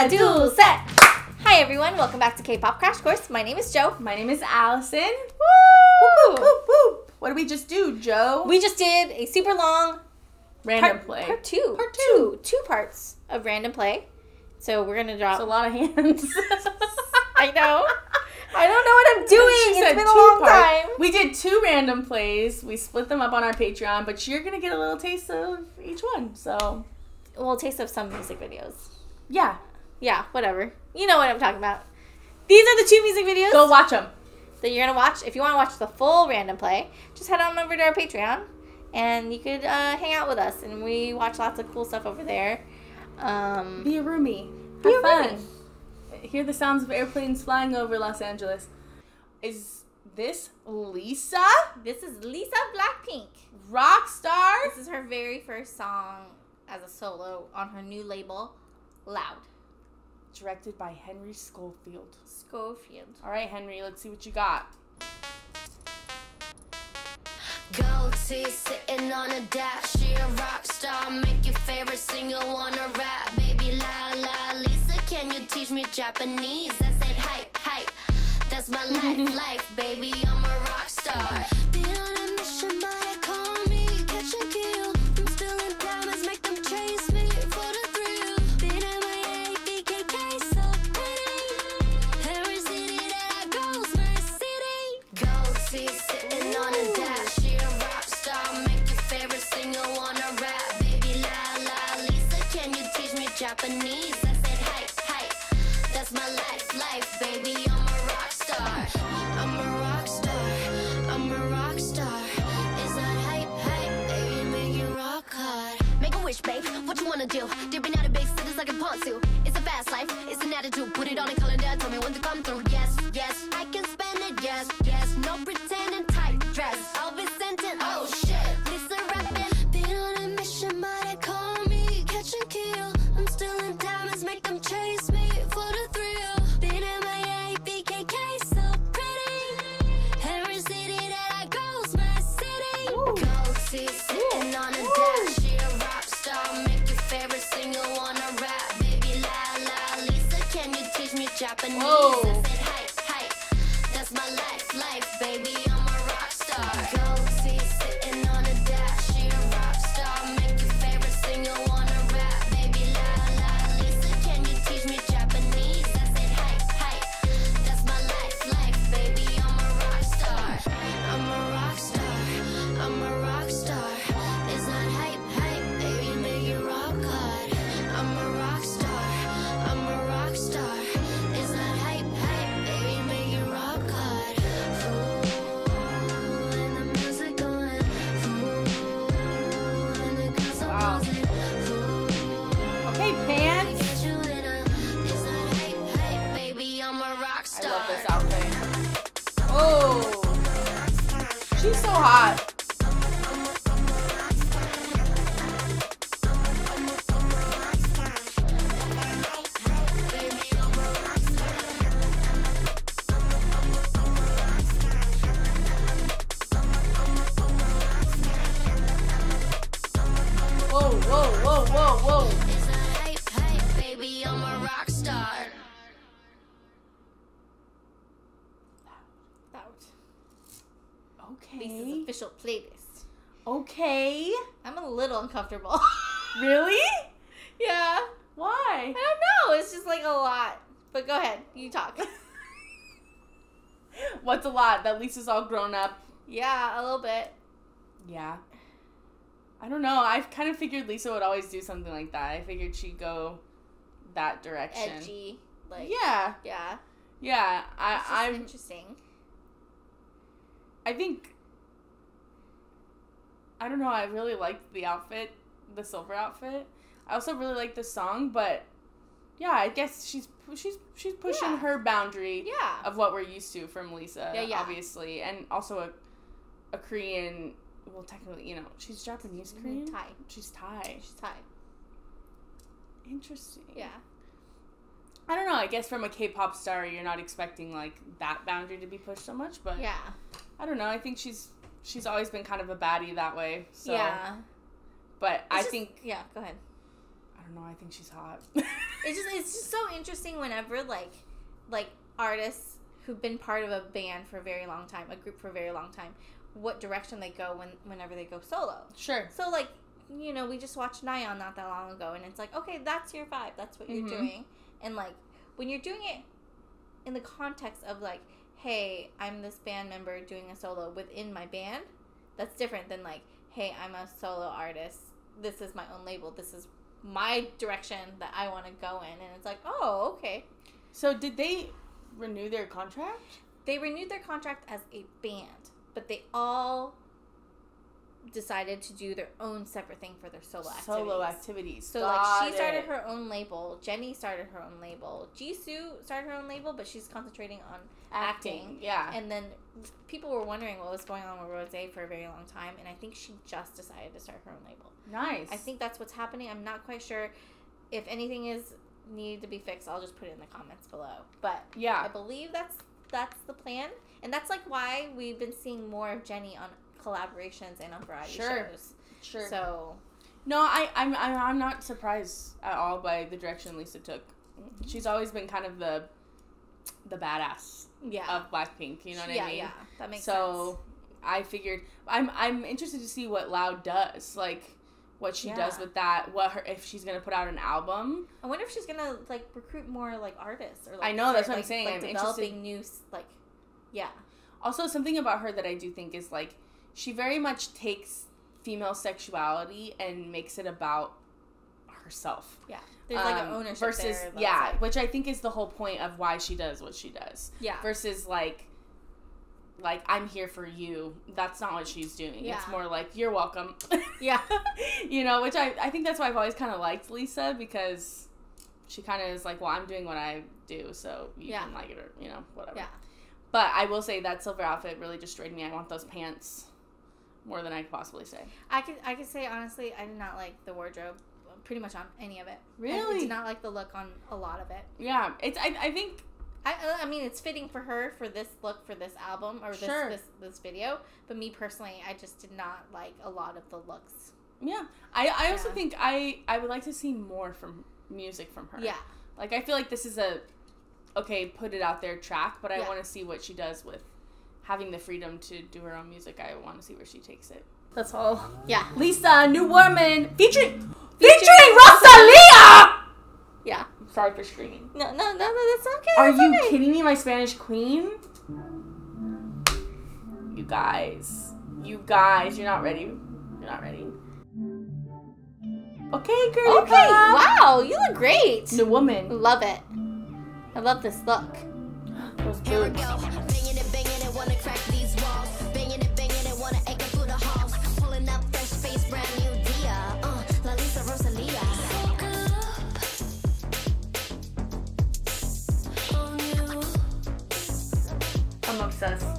Una, two, set. Hi everyone, welcome back to K-pop Crash Course. My name is Joe. My name is Allison. Woo! Whoop, whoop. What did we just do, Joe? We just did a super long Random part, play. part two, Part two, two parts of random play. So we're gonna drop. It's a lot of hands. I know. I don't know what I'm doing. It's been a long part- time. We did two random plays. We split them up on our Patreon, but you're gonna get a little taste of each one. So Well, taste of some music videos. yeah, Yeah, whatever. You know what I'm talking about. These are the two music videos go watch them. that you're gonna watch. If you want to watch the full random play, just head on over to our Patreon, and you could uh, hang out with us, and we watch lots of cool stuff over there. Um, Be a roomie. Be Have a fun. roomie. Hear the sounds of airplanes flying over Los Angeles. Is this Lisa? this is Lisa Blackpink. Rock star? This is her very first song as a solo on her new label, LLOUD. Directed by Henry Scholfield. Scholfield. All right, Henry, let's see what you got. Gold teeth sitting on a dash. She a rock star. Make your favorite singer wanna rap. Baby la la Lisa, can you teach me Japanese? I said hype hype. That's my life life, baby. I'm a rock star. Japanese? I said hype hype. That's my life life, baby. I'm a rock star. I'm a rock star. I'm a rock star. Is that hype hype, baby? Make it rock hard. Make a wish, babe. What you wanna do? Okay. I'm a little uncomfortable. Really? yeah. Why? I don't know. It's just like a lot. But go ahead. You talk. What's a lot? That Lisa's all grown up. yeah, a little bit. Yeah. I don't know. I kind of figured Lisa would always do something like that. I figured she'd go that direction. Edgy. Like, Yeah. Yeah. Yeah. I just I interesting. I think I don't know. I really liked the outfit, the silver outfit. I also really like the song, but yeah, I guess she's she's she's pushing Yeah. her boundary Yeah. of what we're used to from Lisa, Yeah, yeah. obviously, and also a a Korean. Well, technically, you know, she's Japanese mm-hmm. Korean. Thai. She's Thai. She's Thai. Interesting. Yeah. I don't know. I guess from a K-pop star, you're not expecting like that boundary to be pushed so much, but Yeah. I don't know. I think she's she's always been kind of a baddie that way. So, yeah. But I just- think Yeah, go ahead. I don't know. I think she's hot. It's just it's just so interesting whenever like like artists who've been part of a band for a very long time, a group for a very long time, what direction they go when whenever they go solo. sure. So like you know, we just watched Nyan not that long ago, and it's like okay, that's your vibe, that's what you're Mhm. doing, and like when you're doing it in the context of like, hey, I'm this band member doing a solo within my band, that's different than like, hey, I'm a solo artist. This is my own label. This is my direction that I want to go in, and it's like, oh, okay. So did they renew their contract? They renewed their contract as a band, but they all decided to do their own separate thing for their solo activities. Solo activities. So Got like she started it. her own label. Jennie started her own label. Jisoo started her own label, but she's concentrating on acting. Yeah. And then people were wondering what was going on with Rosé for a very long time, and I think she just decided to start her own label. nice. I think that's what's happening. I'm not quite sure if anything is needed to be fixed. I'll just put it in the comments below. But yeah, I believe that's that's the plan, and that's like why we've been seeing more of Jennie on collaborations and on variety Sure. shows. Sure. So No, I, I'm, I'm, I'm not surprised at all by the direction Lisa took. Mm-hmm. She's always been kind of the, the badass yeah, of Blackpink. You know what yeah, I mean? yeah, that makes so sense. I figured I'm, I'm interested to see what LLOUD does, like what she does with that. What her if she's gonna put out an album. I wonder if she's gonna like recruit more like artists or like I know, that's start, what I'm saying. Like I'm developing new like yeah Also, something about her that I do think is like she very much takes female sexuality and makes it about herself. yeah. There's like an Um, ownership versus there. yeah, like- which I think is the whole point of why she does what she does. yeah. Versus like like I'm here for you. That's not what she's doing. Yeah. It's more like you're welcome. Yeah. you know, which I I think that's why I've always kind of liked Lisa because she kind of is like, well, I'm doing what I do, so you Yeah. can like it or you know whatever. Yeah. But I will say that silver outfit really destroyed me. I want those pants more than I could possibly say. I could I could say honestly, I did not like the wardrobe pretty much on any of it. I Really? did not like the look on a lot of it. Yeah, it's I, I think I uh, I mean it's fitting for her for this look for this album or this Sure. this, this video, but me personally, I just did not like a lot of the looks. yeah. I I also Yeah. think I I would like to see more from music from her. Yeah. Like I feel like this is a okay, put it out there track, but I Yeah. want to see what she does with having the freedom to do her own music. I want to see where she takes it. That's all. Yeah. Lisa, new woman, featuring featuring Rosalía. Yeah. Sorry for screaming. No, no, no, no that's okay. Are that's you okay. kidding me, my Spanish queen? You guys, you guys, you're not ready. You're not ready. Okay, girl. Okay, wow, you look great. New woman. Love it. I love this look. Those Here we boobs. I'm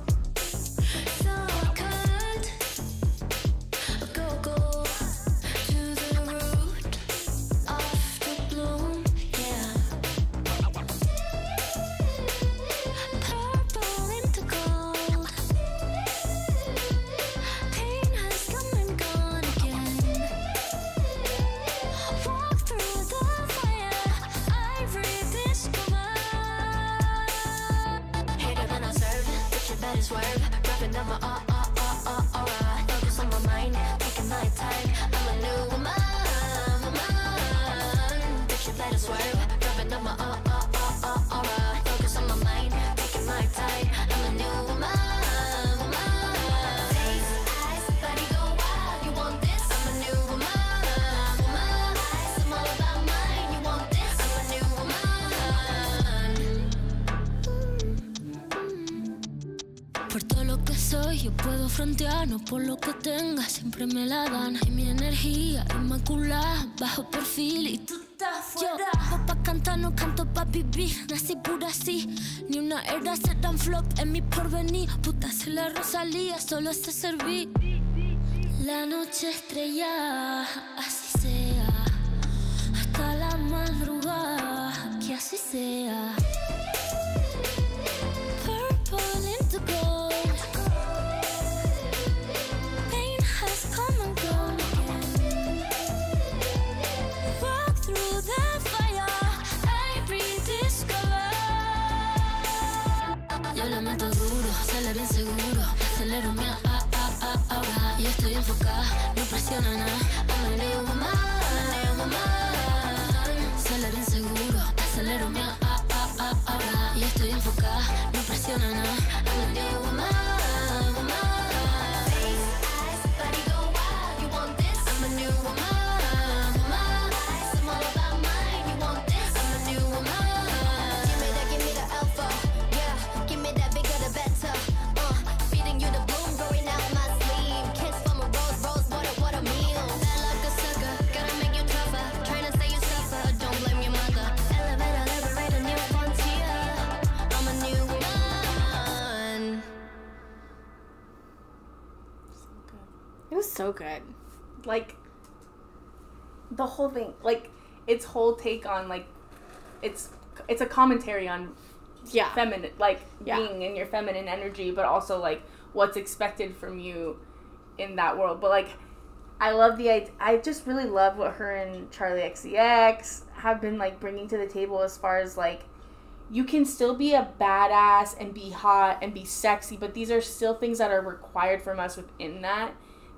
swerve. Wrapping up my uh, yo puedo frontear, no por lo que tenga, siempre me la dan. Y mi energía inmaculada, bajo perfil y tú estás fuera. Yo, pa' cantar, no canto pa' vivir, nací pura así. Ni una era se dan flop en mi porvenir. Puta, se la Rosalía, solo sé servir. La noche estrella, así sea. Hasta la madrugada, que así sea. So good. like the whole thing like its whole take on like it's it's a commentary on Yeah. feminine like Yeah. being in your feminine energy but also like what's expected from you in that world but like i love the i, I just really love what her and Charli XCX have been like bringing to the table as far as like you can still be a badass and be hot and be sexy but these are still things that are required from us within that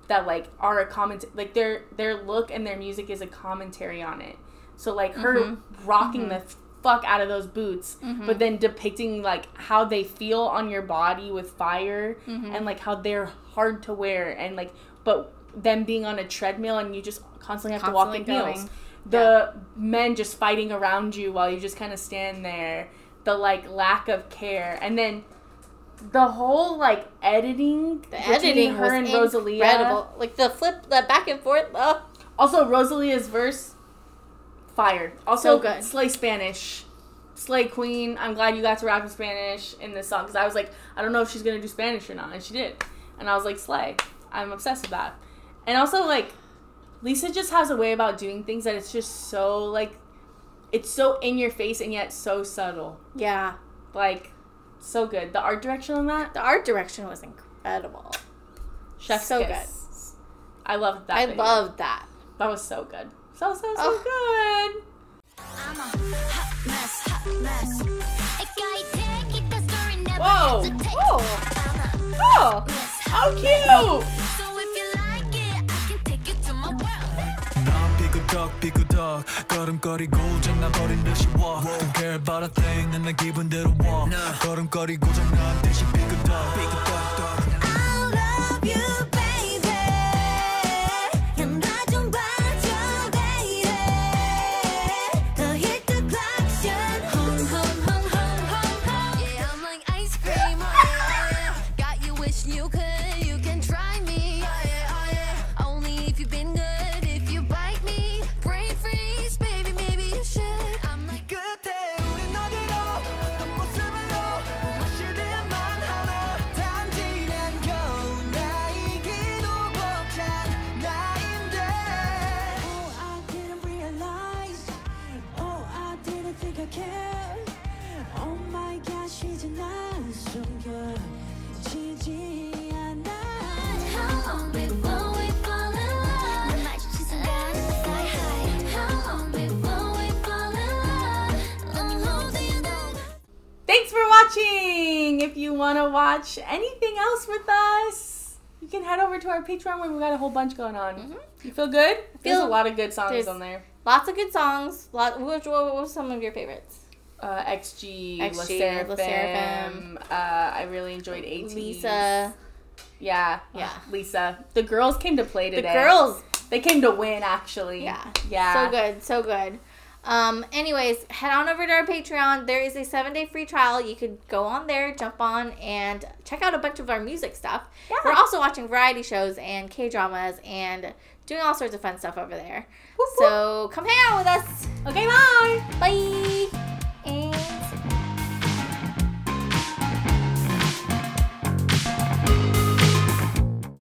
that like are a comment like their their look and their music is a commentary on it. So like her Mhm. rocking the fuck out of those boots Mhm. but then depicting like how they feel on your body with fire Mhm. and like how they're hard to wear and like but them being on a treadmill and you just constantly have to walk in heels. the men just fighting around you while you just kind of stand there. The like lack of care. And then the whole like editing The between editing her and Rosalía incredible. Like the flip, the back and forth. Oh, also Rosalía's verse fire also So good. slay Spanish slay queen I'm glad you got to rap in Spanish in this song because I was like I don't know if she's gonna do Spanish or not and she did and I was like slay I'm obsessed with that and also like Lisa just has a way about doing things that it's just so like it's so in your face and yet so subtle yeah. like so good. The art direction on that? The art direction was incredible. chef's So kiss. I loved that I video. loved that. that was so good. So so so Oh. good. I'm a hot mess, hot 삐그덕 삐그덕 걸음거리고 장난버린 듯이 walk. Don't care about a thing 난내 기분대로 walk. 걸음거리고 장난 듯이 삐그덕. 삐그덕 watch anything else with us, you can head over to our Patreon where we got a whole bunch going on. You feel good? There's a lot of good songs on there. Lots of good songs. Lot. What, what were some of your favorites? Uh, XG, La XG, Seraphim. LE SSERAFIM. Uh, I really enjoyed AT. Lisa. Yeah. Yeah. Lisa. The girls came to play today. The girls. They came to win, actually. Yeah. Yeah. So good. So good. Um, anyways, head on over to our Patreon. There is a seven day free trial. You could go on there, jump on, and check out a bunch of our music stuff. Yeah. We're also watching variety shows and K dramas and doing all sorts of fun stuff over there. Whoop, whoop. So come hang out with us. Okay, bye. Bye.